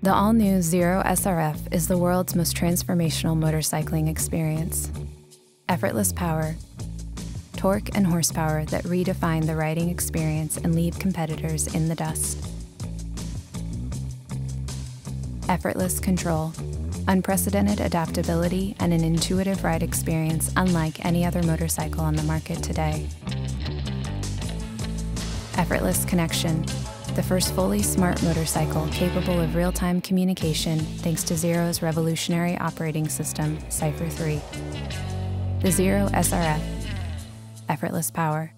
The all new Zero SRF is the world's most transformational motorcycling experience. Effortless power, torque, and horsepower that redefine the riding experience and leave competitors in the dust. Effortless control, unprecedented adaptability, and an intuitive ride experience unlike any other motorcycle on the market today. Effortless connection, the first fully smart motorcycle capable of real time communication thanks to Zero's revolutionary operating system, Cypher 3. The Zero SRF. Effortless power.